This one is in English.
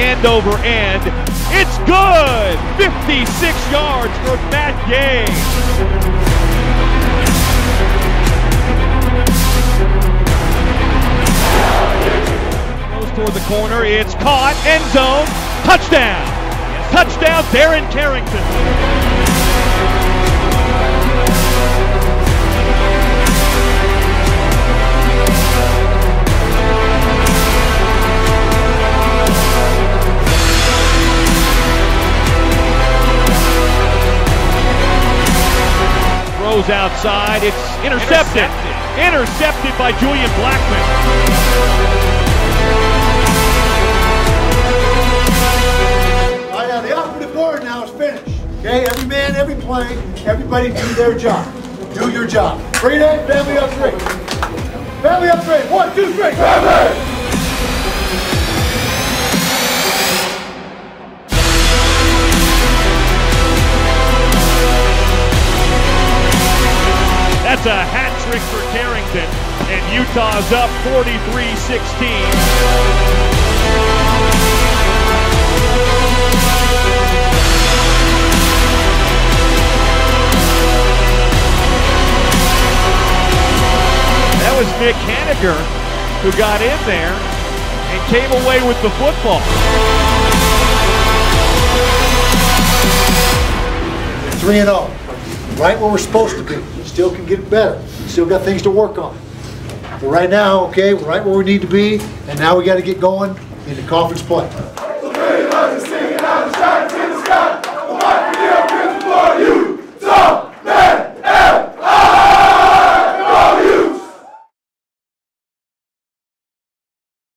end over end. It's good! 56 yards for Matt Gay. Goes toward the corner. It's caught. End zone. Touchdown. Touchdown, Darren Carrington. Throws outside. It's intercepted. Intercepted, by Julian Blackmon. All right, now the offensive board now is finished. Okay, every man, every play, everybody do their job. Do your job. Bring it in, family up three. Family up three. One, two, three. Family! That's a hat trick for Carrington, and Utah's up 43 16. That was Nick Heninger who got in there and came away with the football. Three and zero. Right where we're supposed to be. Still can get better. Still got things to work on. But right now, okay, we're right where we need to be, and now we got to get going into conference play.